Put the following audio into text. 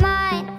echoes